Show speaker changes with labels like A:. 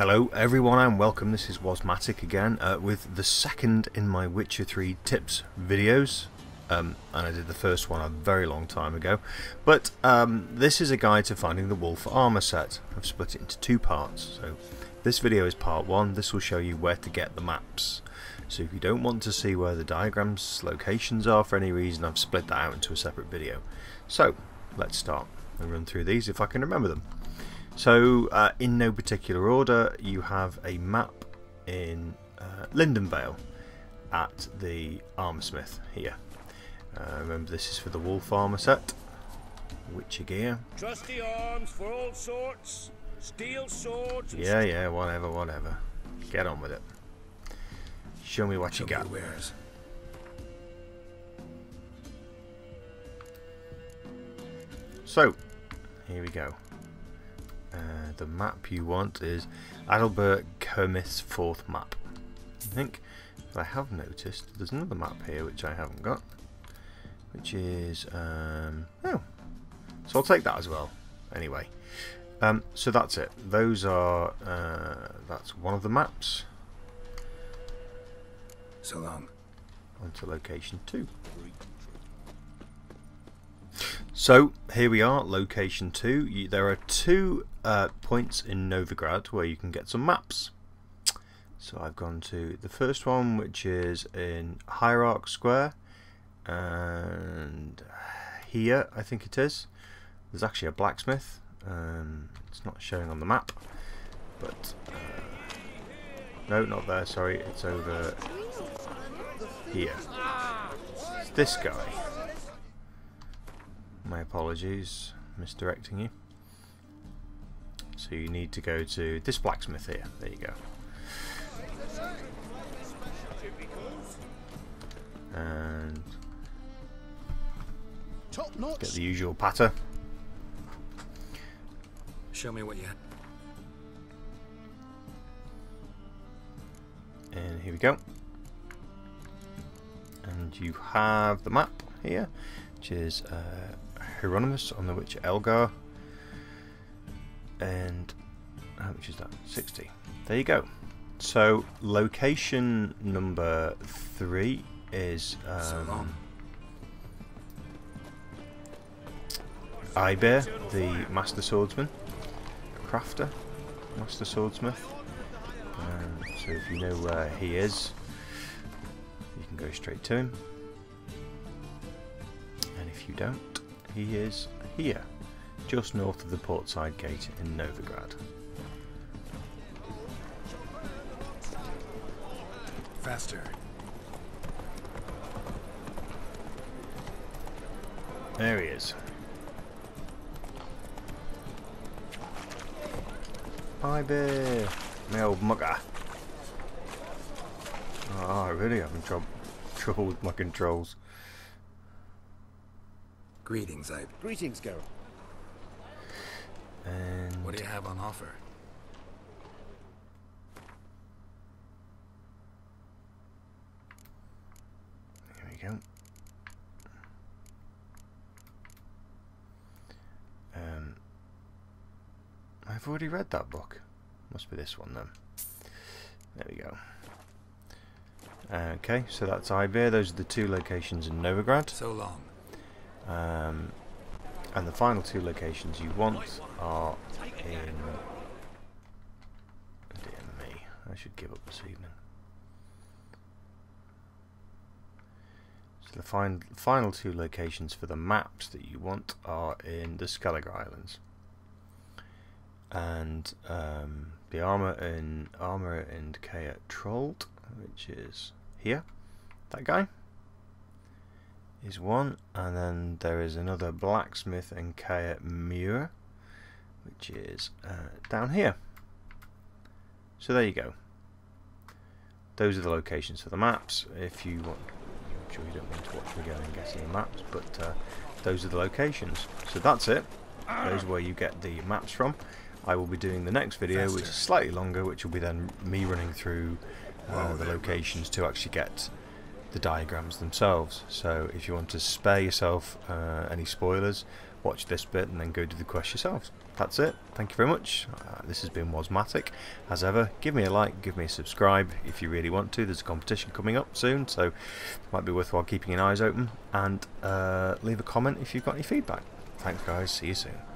A: Hello everyone and welcome, this is Wozzmatic again uh, with the second in my Witcher 3 tips videos um, and I did the first one a very long time ago but um, this is a guide to finding the wolf armor set. I've split it into two parts so this video is part one, this will show you where to get the maps so if you don't want to see where the diagrams locations are for any reason I've split that out into a separate video. So let's start and run through these if I can remember them. So, uh, in no particular order, you have a map in uh, Lindenvale at the Armsmith here. Uh, remember, this is for the Wolf armor set. Witcher gear.
B: Trusty arms for all sorts, steel swords.
A: Yeah, yeah, whatever, whatever. Get on with it. Show me what you got.
C: Wares.
A: So, here we go. Uh, the map you want is Adalbert Kermis fourth map. I think I have noticed there's another map here which I haven't got, which is um, oh, so I'll take that as well. Anyway, um, so that's it. Those are uh, that's one of the maps.
C: So long.
A: On to location two. So here we are, location two. You, there are two uh, points in Novigrad where you can get some maps. So I've gone to the first one, which is in Hierarch Square, and here I think it is. There's actually a blacksmith. Um, it's not showing on the map, but uh, no, not there. Sorry, it's over here. It's this guy. My apologies, misdirecting you. So you need to go to this blacksmith here. There you go. And get the usual patter.
C: Show me what you have.
A: And here we go. And you have the map here, which is uh, Hieronymus on the Witcher Elgar. And how much is that? 60. There you go. So location number three is um, Iber, the Master Swordsman, Crafter, Master Swordsmith. Um, so if you know where he is, you can go straight to him. If you don't, he is here, just north of the portside gate in Novigrad.
C: Faster.
A: There he is. Hi there, my old mugger. Oh, I really having trouble trouble with my controls.
C: Greetings, I.
B: Greetings, Geralt.
A: And
C: What do you have on offer?
A: Here we go. Um, I've already read that book. Must be this one then. There we go. Okay, so that's Iber. Those are the two locations in Novigrad.
C: So long.
A: Um, and the final two locations you want are in... Dear me, I should give up this evening. So the fin final two locations for the maps that you want are in the Skellige Islands. And um, the armor in armor Kaer Trolde, which is here, that guy is one, and then there is another blacksmith and Kaer Muire, which is uh, down here. So there you go. Those are the locations for the maps. If you want, I'm sure you don't want to watch me going and getting the maps, but uh, those are the locations. So that's it. Those are where you get the maps from. I will be doing the next video, which is slightly longer, which will be then me running through uh, the locations to actually get the diagrams themselves. So if you want to spare yourself uh, any spoilers, watch this bit and then go do the quest yourselves. that's it. Thank you very much. Uh, this has been Wozzmatic. As ever, give me a like, give me a subscribe if you really want to. There's a competition coming up soon, so it might be worthwhile keeping your eyes open. And uh, leave a comment if you've got any feedback. Thanks, guys. See you soon.